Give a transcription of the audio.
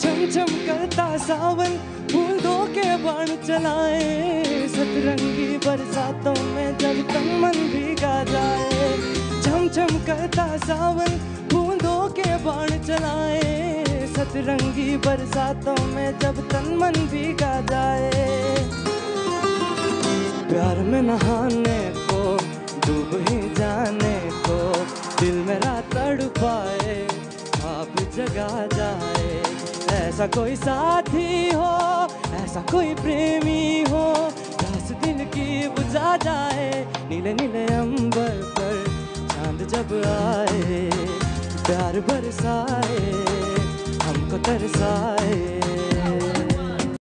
छम छम करता सावन बूंदों के बाण चलाए। सतरंगी बरसातों में जब तन मन भीगा जाए। छम करता सावन बूंदों के बाण चलाए। सतरंगी बरसातों में जब तन मन भीगा जाए। प्यार में नहाने को, डूब ही जाने को, दिल मेरा तड़ पाए आप जगा जाए। ऐसा कोई साथी हो, ऐसा कोई प्रेमी हो, दस दिल की बुझा जाए, नीले नीले अंबर पर चाँद जब आए, प्यार बरसाए, हमको तरसाए।